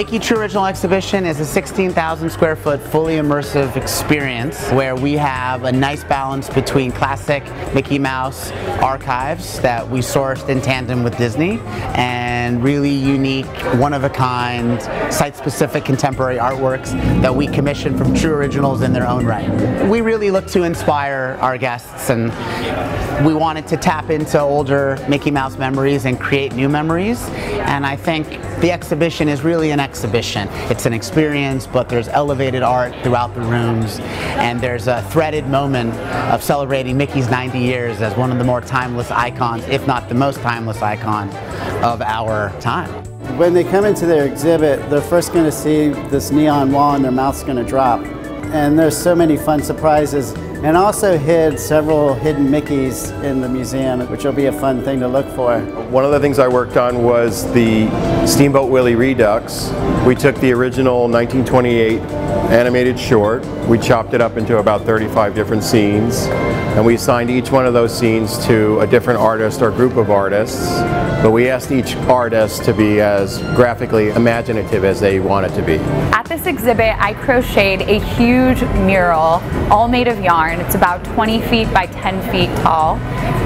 Mickey True Original Exhibition is a 16,000 square foot fully immersive experience where we have a nice balance between classic Mickey Mouse archives that we sourced in tandem with Disney and really unique, one-of-a-kind, site-specific contemporary artworks that we commissioned from true originals in their own right. We really look to inspire our guests and we wanted to tap into older Mickey Mouse memories and create new memories and I think the exhibition is really an exhibition. It's an experience but there's elevated art throughout the rooms and there's a threaded moment of celebrating Mickey's 90 years as one of the more timeless icons, if not the most timeless icon of our time. When they come into their exhibit, they're first going to see this neon wall and their mouth's going to drop. And there's so many fun surprises and also hid several hidden Mickeys in the museum, which will be a fun thing to look for. One of the things I worked on was the Steamboat Willie Redux. We took the original 1928 animated short, we chopped it up into about 35 different scenes, and we assigned each one of those scenes to a different artist or group of artists, but we asked each artist to be as graphically imaginative as they wanted to be. At this exhibit, I crocheted a huge mural, all made of yarn, it's about 20 feet by 10 feet tall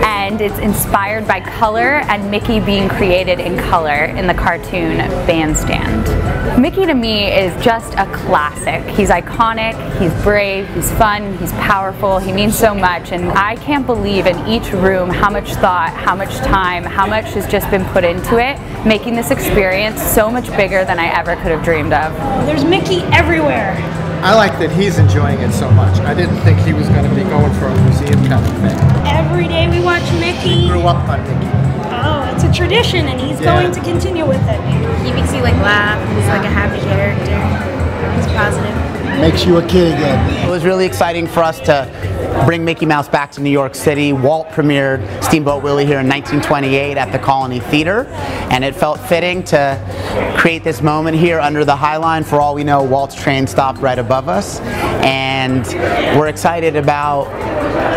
and it's inspired by color and Mickey being created in color in the cartoon Bandstand. Mickey to me is just a classic. He's iconic, he's brave, he's fun, he's powerful, he means so much and I can't believe in each room how much thought, how much time, how much has just been put into it, making this experience so much bigger than I ever could have dreamed of. There's Mickey everywhere. I like that he's enjoying it so much. I didn't think he was going to be going for a museum kind of thing. Every day we watch Mickey. He grew up on Mickey. Oh, it's a tradition and he's yeah. going to continue with it. He makes you like laugh. He's like a happy character. He's positive. Makes you a kid again. It was really exciting for us to bring Mickey Mouse back to New York City. Walt premiered Steamboat Willie here in 1928 at the Colony Theater, and it felt fitting to create this moment here under the High Line. For all we know, Walt's train stopped right above us, and we're excited about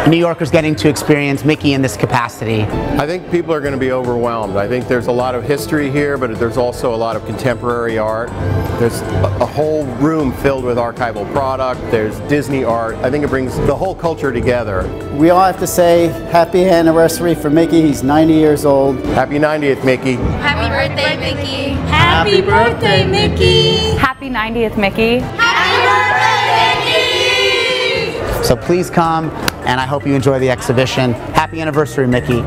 New Yorkers getting to experience Mickey in this capacity? I think people are going to be overwhelmed. I think there's a lot of history here, but there's also a lot of contemporary art. There's a whole room filled with archival product. There's Disney art. I think it brings the whole culture together. We all have to say happy anniversary for Mickey. He's 90 years old. Happy 90th, Mickey. Happy birthday, Mickey. Happy birthday, Mickey. Happy 90th, Mickey. Happy birthday, Mickey! So please come, and I hope you enjoy the exhibition. Happy anniversary, Mickey.